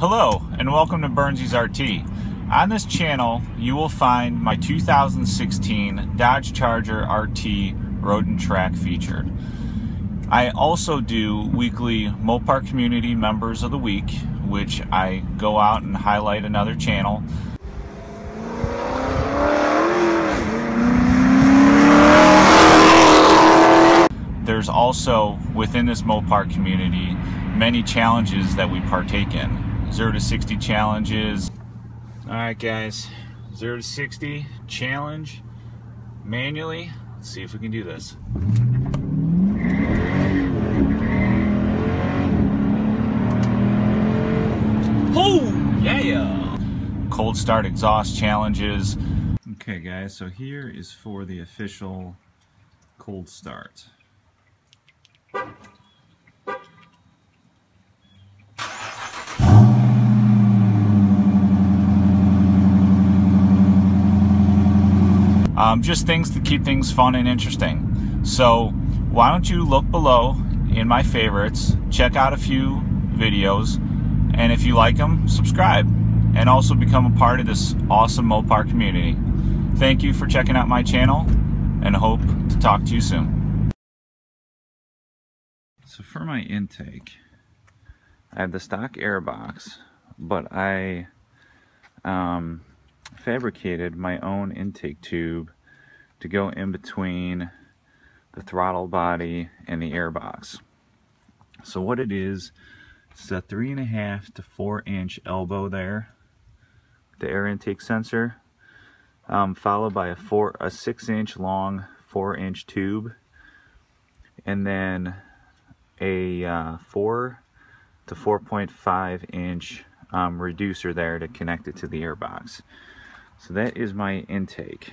Hello and welcome to Burnseys RT. On this channel you will find my 2016 Dodge Charger RT Road and Track featured. I also do weekly Mopar Community Members of the Week which I go out and highlight another channel. There's also within this Mopar community many challenges that we partake in 0 to 60 challenges. All right, guys, 0 to 60 challenge manually. Let's see if we can do this. Oh, yeah! Cold start exhaust challenges. Okay, guys, so here is for the official cold start. Um, just things to keep things fun and interesting. So why don't you look below in my favorites, check out a few videos, and if you like them, subscribe, and also become a part of this awesome Mopar community. Thank you for checking out my channel, and hope to talk to you soon. So for my intake, I have the stock air box, but I um, fabricated my own intake tube to go in between the throttle body and the air box. So what it is, it's a three and a half to four inch elbow there, the air intake sensor, um, followed by a four a six inch long four inch tube, and then a uh, four to 4.5 inch um, reducer there to connect it to the airbox. So that is my intake.